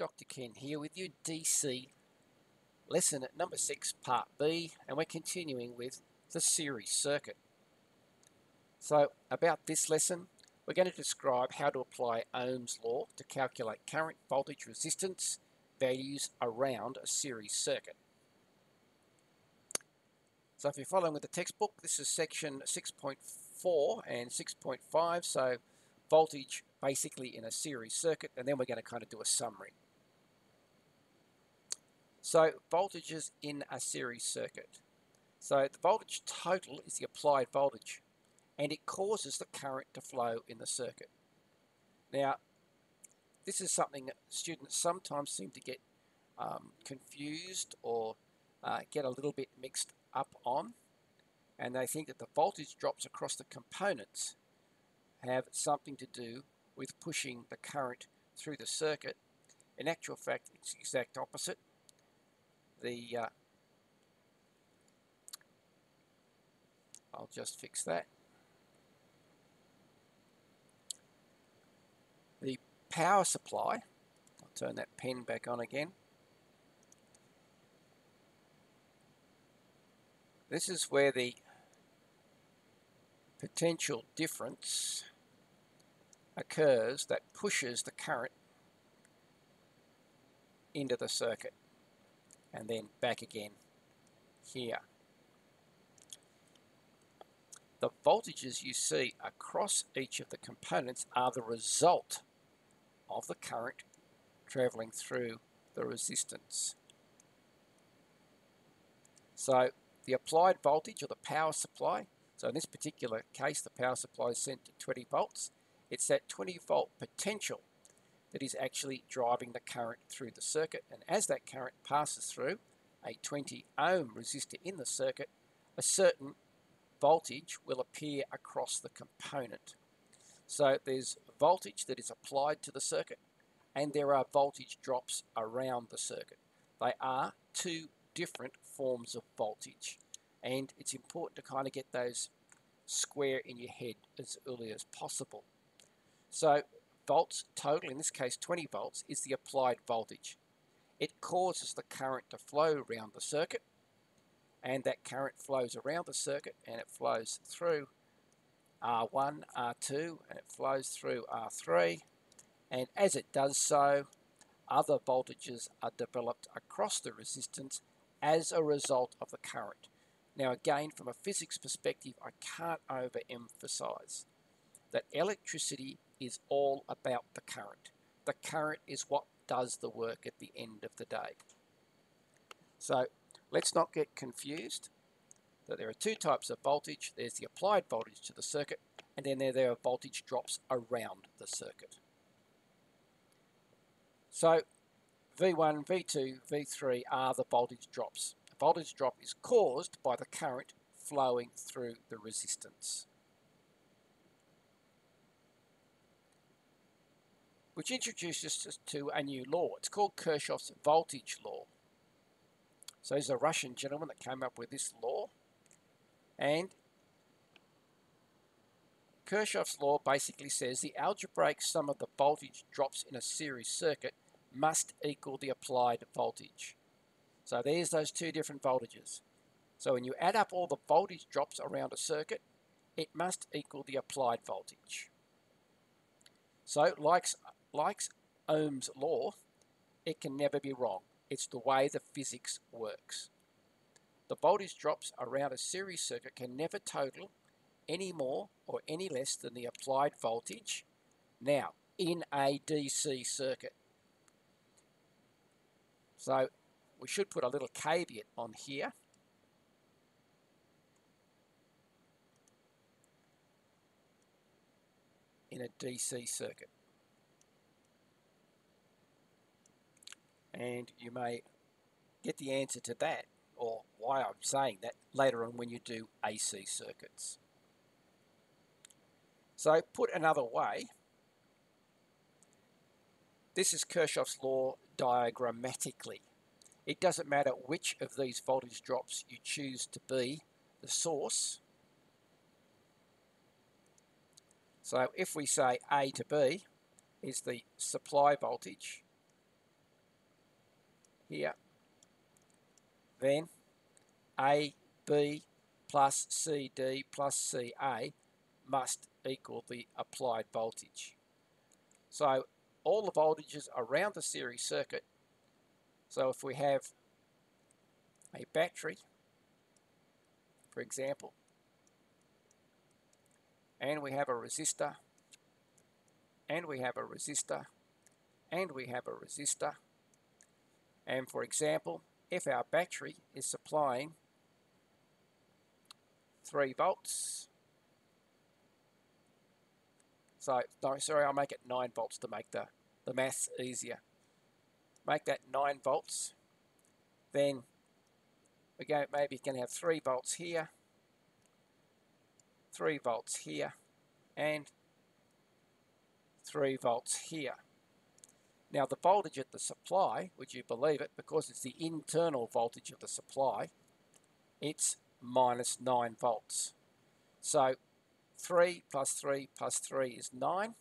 Dr. Ken here with you, DC lesson at number 6, part B, and we're continuing with the series circuit. So about this lesson, we're going to describe how to apply Ohm's law to calculate current voltage resistance values around a series circuit. So if you're following with the textbook, this is section 6.4 and 6.5, so voltage basically in a series circuit, and then we're going to kind of do a summary. So voltages in a series circuit. So the voltage total is the applied voltage, and it causes the current to flow in the circuit. Now, this is something that students sometimes seem to get um, confused or uh, get a little bit mixed up on, and they think that the voltage drops across the components have something to do with pushing the current through the circuit. In actual fact, it's the exact opposite. The uh, I'll just fix that. The power supply, I'll turn that pen back on again. This is where the potential difference occurs that pushes the current into the circuit and then back again here. The voltages you see across each of the components are the result of the current travelling through the resistance. So the applied voltage or the power supply, so in this particular case the power supply is sent to 20 volts, it's that 20 volt potential that is actually driving the current through the circuit. And as that current passes through a 20 ohm resistor in the circuit, a certain voltage will appear across the component. So there's voltage that is applied to the circuit and there are voltage drops around the circuit. They are two different forms of voltage and it's important to kind of get those square in your head as early as possible. So volts total, in this case 20 volts, is the applied voltage. It causes the current to flow around the circuit and that current flows around the circuit and it flows through R1, R2 and it flows through R3 and as it does so other voltages are developed across the resistance as a result of the current. Now again from a physics perspective I can't overemphasize that electricity is all about the current. The current is what does the work at the end of the day. So let's not get confused that there are two types of voltage. There's the applied voltage to the circuit and then there, there are voltage drops around the circuit. So V1, V2, V3 are the voltage drops. A voltage drop is caused by the current flowing through the resistance. Which introduces us to a new law. It's called Kirchhoff's voltage law. So he's a Russian gentleman that came up with this law. And Kirchhoff's law basically says the algebraic sum of the voltage drops in a series circuit must equal the applied voltage. So there's those two different voltages. So when you add up all the voltage drops around a circuit, it must equal the applied voltage. So like like Ohm's law, it can never be wrong. It's the way the physics works. The voltage drops around a series circuit can never total any more or any less than the applied voltage now in a DC circuit. So we should put a little caveat on here. in a DC circuit. And you may get the answer to that or why I'm saying that later on when you do AC circuits. So put another way, this is Kirchhoff's law diagrammatically. It doesn't matter which of these voltage drops you choose to be the source. So if we say A to B is the supply voltage here, then A, B plus CD plus CA must equal the applied voltage. So all the voltages around the series circuit, so if we have a battery, for example, and we have a resistor, and we have a resistor, and we have a resistor, and for example, if our battery is supplying 3 volts, so, no, sorry, I'll make it 9 volts to make the, the maths easier. Make that 9 volts, then we go, maybe you can have 3 volts here, 3 volts here, and 3 volts here. Now the voltage at the supply, would you believe it, because it's the internal voltage of the supply, it's minus 9 volts. So 3 plus 3 plus 3 is 9.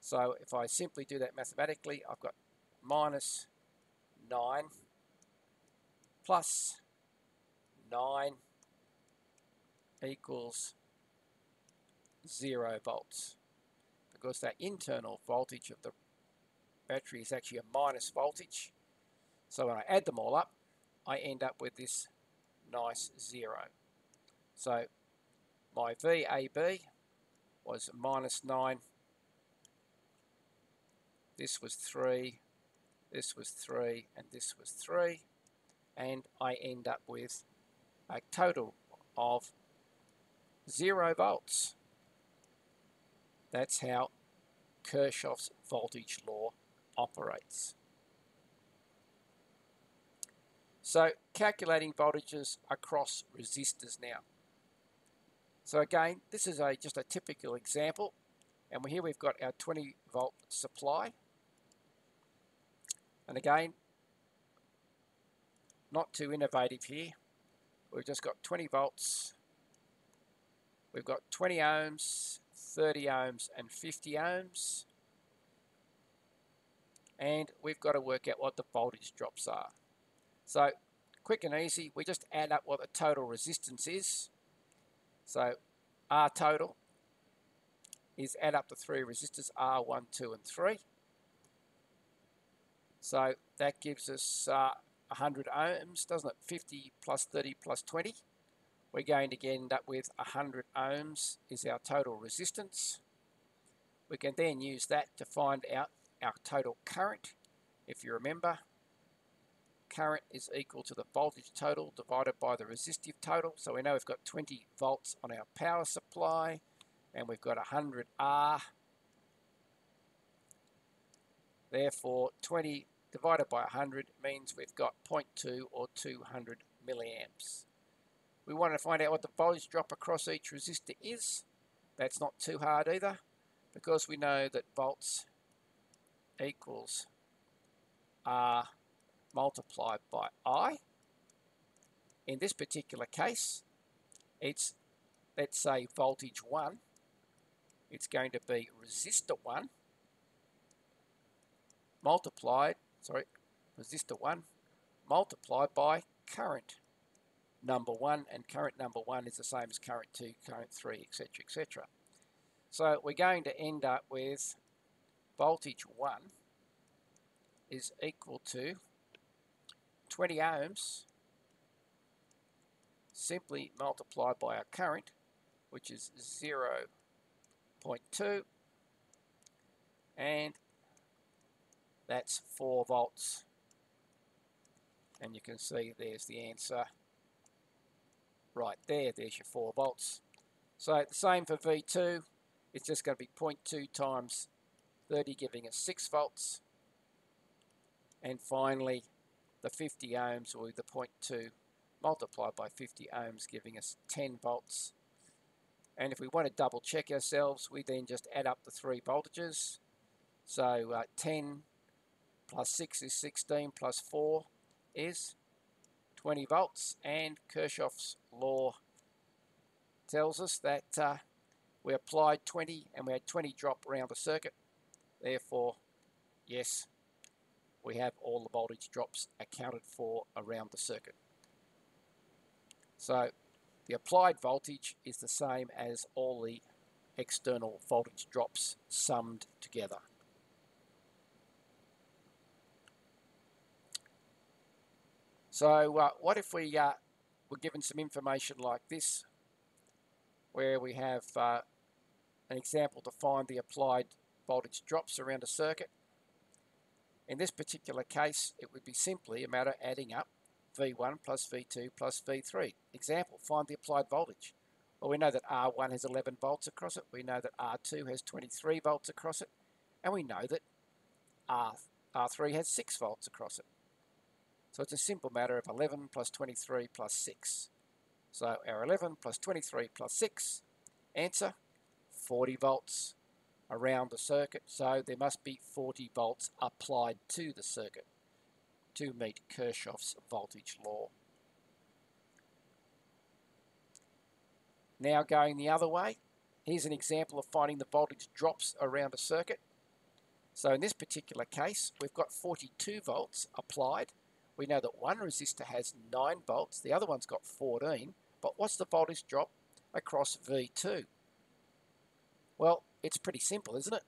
So if I simply do that mathematically, I've got minus 9 plus 9 equals 0 volts because that internal voltage of the battery is actually a minus voltage. So when I add them all up, I end up with this nice zero. So my VAB was minus 9. This was 3. This was 3. And this was 3. And I end up with a total of 0 volts. That's how Kirchhoff's voltage law operates. So calculating voltages across resistors now. So again, this is a just a typical example. And here we've got our 20 volt supply. And again, not too innovative here. We've just got 20 volts. We've got 20 ohms, 30 ohms and 50 ohms and we've got to work out what the voltage drops are. So quick and easy, we just add up what the total resistance is. So R total is add up the three resistors R1, 2 and 3. So that gives us uh, 100 ohms, doesn't it? 50 plus 30 plus 20. We're going to end up with 100 ohms is our total resistance. We can then use that to find out our total current. If you remember, current is equal to the voltage total divided by the resistive total. So we know we've got 20 volts on our power supply and we've got 100 R. Therefore, 20 divided by 100 means we've got 0.2 or 200 milliamps. We want to find out what the voltage drop across each resistor is. That's not too hard either because we know that volts equals R multiplied by I. In this particular case, it's, let's say, voltage 1. It's going to be resistor 1 multiplied, sorry, resistor 1 multiplied by current number 1 and current number 1 is the same as current 2, current 3, etc, etc. So we're going to end up with voltage 1 is equal to 20 ohms simply multiplied by our current which is 0 0.2 and that's 4 volts. And you can see there's the answer right there. There's your 4 volts. So the same for V2 it's just going to be 0.2 times 30 giving us 6 volts. And finally, the 50 ohms or the 0.2 multiplied by 50 ohms giving us 10 volts. And if we want to double check ourselves, we then just add up the three voltages. So uh, 10 plus 6 is 16 plus 4 is 20 volts. And Kirchhoff's law tells us that uh, we applied 20 and we had 20 drop around the circuit Therefore, yes, we have all the voltage drops accounted for around the circuit. So the applied voltage is the same as all the external voltage drops summed together. So uh, what if we uh, were given some information like this, where we have uh, an example to find the applied voltage drops around a circuit. In this particular case, it would be simply a matter of adding up V1 plus V2 plus V3. Example, find the applied voltage. Well, we know that R1 has 11 volts across it. We know that R2 has 23 volts across it. And we know that R, R3 has 6 volts across it. So it's a simple matter of 11 plus 23 plus 6. So our 11 plus 23 plus 6, answer 40 volts around the circuit. So there must be 40 volts applied to the circuit to meet Kirchhoff's voltage law. Now going the other way, here's an example of finding the voltage drops around a circuit. So in this particular case, we've got 42 volts applied we know that one resistor has 9 volts, the other one's got 14, but what's the voltage drop across V2? Well, it's pretty simple, isn't it?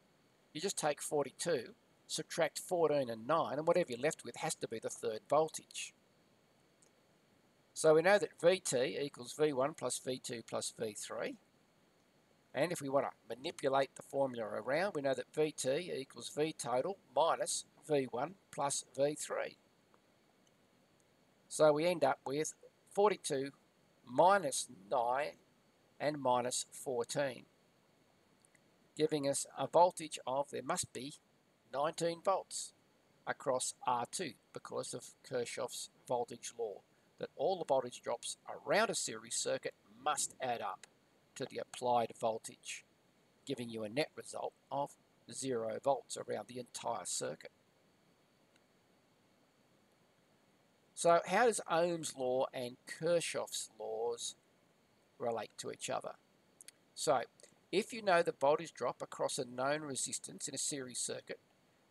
You just take 42, subtract 14 and 9, and whatever you're left with has to be the third voltage. So we know that VT equals V1 plus V2 plus V3. And if we want to manipulate the formula around, we know that VT equals V total minus V1 plus V3. So we end up with 42 minus 9 and minus 14, giving us a voltage of, there must be 19 volts across R2 because of Kirchhoff's voltage law, that all the voltage drops around a series circuit must add up to the applied voltage, giving you a net result of 0 volts around the entire circuit. So how does Ohm's law and Kirchhoff's laws relate to each other? So if you know the voltage drop across a known resistance in a series circuit,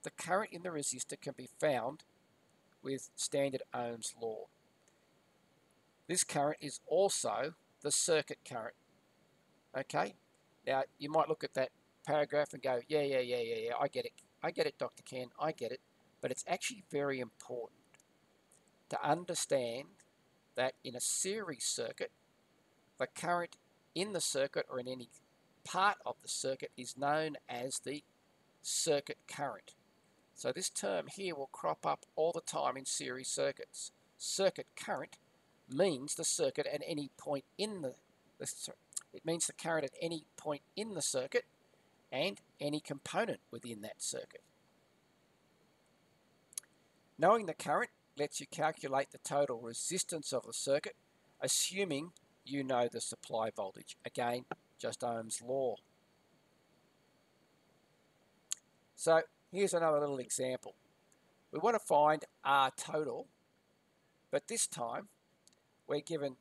the current in the resistor can be found with standard Ohm's law. This current is also the circuit current. Okay? Now, you might look at that paragraph and go, yeah, yeah, yeah, yeah, yeah, I get it. I get it, Dr. Ken, I get it. But it's actually very important to understand that in a series circuit, the current in the circuit or in any part of the circuit is known as the circuit current. So this term here will crop up all the time in series circuits. Circuit current means the circuit at any point in the, the it means the current at any point in the circuit and any component within that circuit. Knowing the current lets you calculate the total resistance of the circuit, assuming you know the supply voltage. Again, just Ohm's law. So here's another little example. We want to find R total, but this time we're given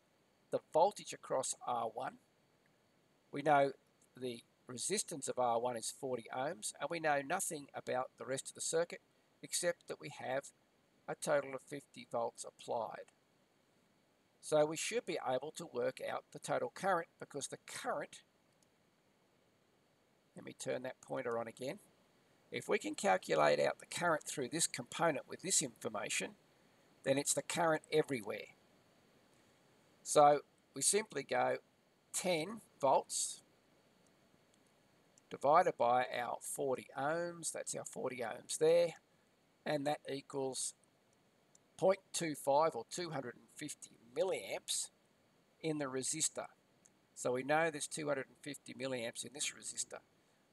the voltage across R1. We know the resistance of R1 is 40 ohms, and we know nothing about the rest of the circuit except that we have a total of 50 volts applied. So we should be able to work out the total current because the current, let me turn that pointer on again, if we can calculate out the current through this component with this information, then it's the current everywhere. So we simply go 10 volts divided by our 40 ohms, that's our 40 ohms there, and that equals 0.25 or 250 milliamps in the resistor. So we know there's 250 milliamps in this resistor.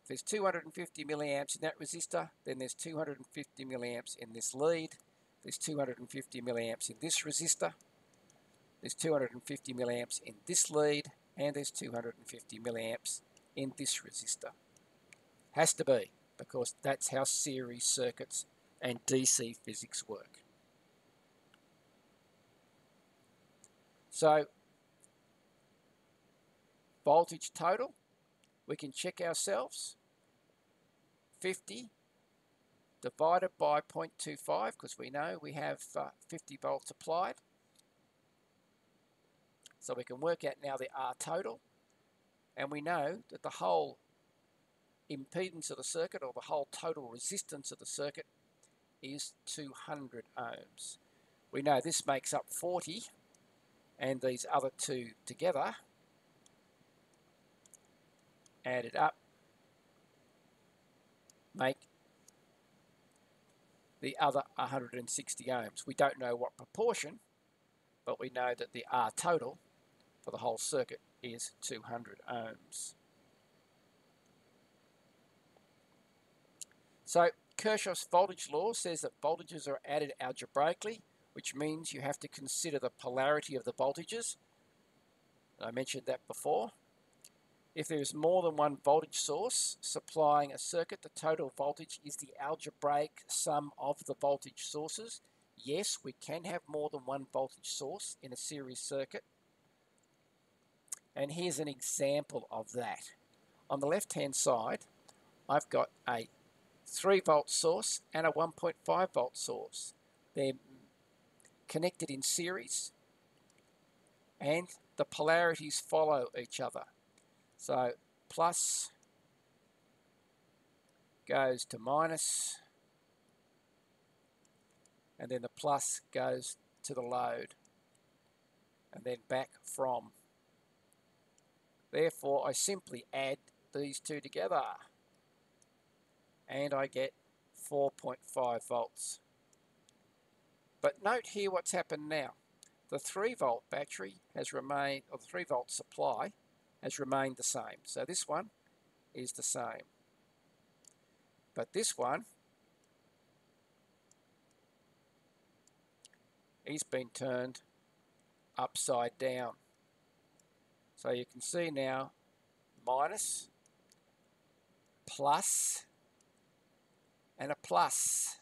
If there's 250 milliamps in that resistor, then there's 250 milliamps in this lead. There's 250 milliamps in this resistor. There's 250 milliamps in this lead, and there's 250 milliamps in this resistor. Has to be, because that's how series circuits and DC physics work. So voltage total, we can check ourselves. 50 divided by 0.25 because we know we have uh, 50 volts applied. So we can work out now the R total and we know that the whole impedance of the circuit or the whole total resistance of the circuit is 200 ohms. We know this makes up 40 and these other two together added up make the other 160 ohms. We don't know what proportion, but we know that the R total for the whole circuit is 200 ohms. So Kirchhoff's voltage law says that voltages are added algebraically, which means you have to consider the polarity of the voltages. I mentioned that before. If there is more than one voltage source supplying a circuit, the total voltage is the algebraic sum of the voltage sources. Yes, we can have more than one voltage source in a series circuit. And here's an example of that. On the left hand side, I've got a 3 volt source and a 1.5 volt source. They're connected in series and the polarities follow each other. So plus goes to minus and then the plus goes to the load and then back from. Therefore I simply add these two together and I get 4.5 volts. But note here what's happened now. The 3 volt battery has remained, or the 3 volt supply has remained the same. So this one is the same. But this one he's been turned upside down. So you can see now minus, plus, and a plus.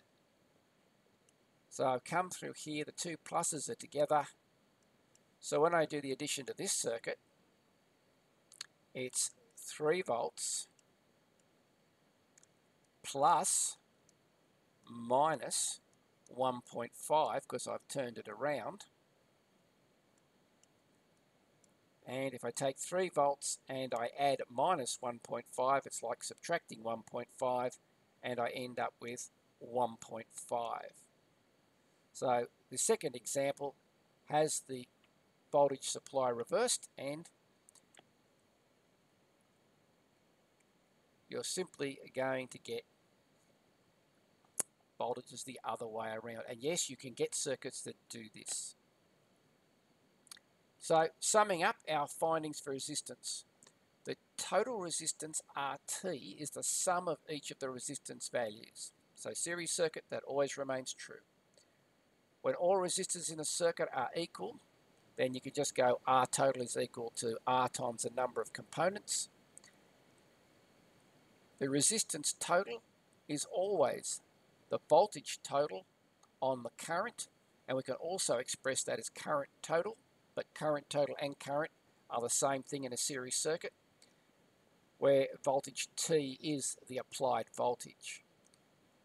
So I've come through here, the two pluses are together. So when I do the addition to this circuit, it's 3 volts plus minus 1.5 because I've turned it around. And if I take 3 volts and I add minus 1.5, it's like subtracting 1.5 and I end up with 1.5. So the second example has the voltage supply reversed and you're simply going to get voltages the other way around. And yes, you can get circuits that do this. So summing up our findings for resistance. The total resistance RT is the sum of each of the resistance values. So series circuit, that always remains true. When all resistors in a circuit are equal, then you can just go R total is equal to R times the number of components. The resistance total is always the voltage total on the current, and we can also express that as current total, but current total and current are the same thing in a series circuit where voltage T is the applied voltage.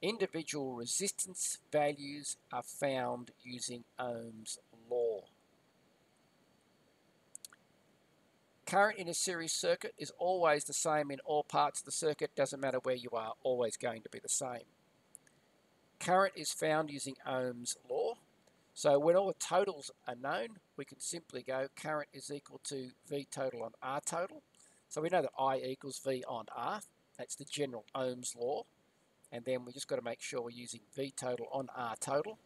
Individual resistance values are found using Ohm's law. Current in a series circuit is always the same in all parts of the circuit, doesn't matter where you are, always going to be the same. Current is found using Ohm's law. So when all the totals are known, we can simply go current is equal to V total on R total. So we know that I equals V on R. That's the general Ohm's law. And then we just got to make sure we're using V total on R total.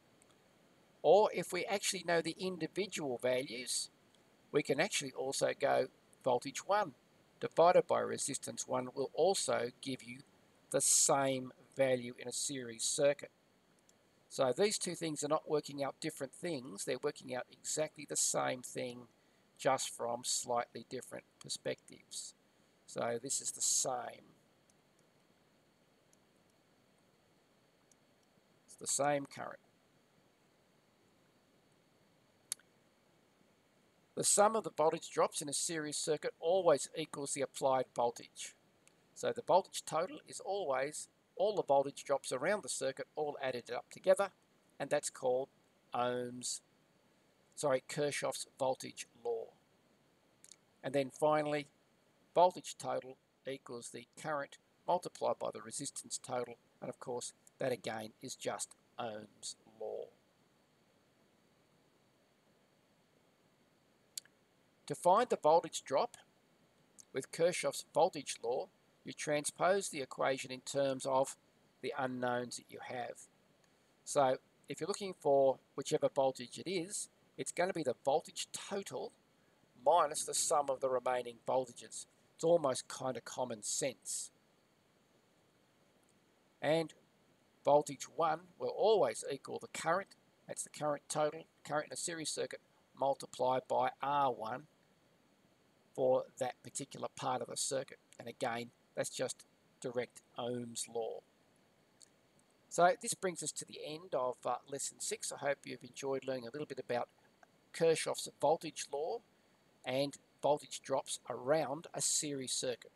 Or if we actually know the individual values, we can actually also go voltage 1 divided by resistance 1 will also give you the same value in a series circuit. So these two things are not working out different things, they're working out exactly the same thing just from slightly different perspectives. So this is the same. It's the same current. The sum of the voltage drops in a series circuit always equals the applied voltage. So the voltage total is always all the voltage drops around the circuit all added up together, and that's called Ohm's, sorry, Kirchhoff's voltage law. And then finally, voltage total equals the current multiplied by the resistance total, and of course, that again is just Ohm's law. To find the voltage drop with Kirchhoff's voltage law, you transpose the equation in terms of the unknowns that you have. So if you're looking for whichever voltage it is, it's going to be the voltage total minus the sum of the remaining voltages. It's almost kind of common sense. And voltage 1 will always equal the current, that's the current total, current in a series circuit, multiplied by R1 for that particular part of the circuit. And again, that's just direct Ohm's law. So this brings us to the end of uh, lesson 6. I hope you've enjoyed learning a little bit about Kirchhoff's voltage law and voltage drops around a series circuit.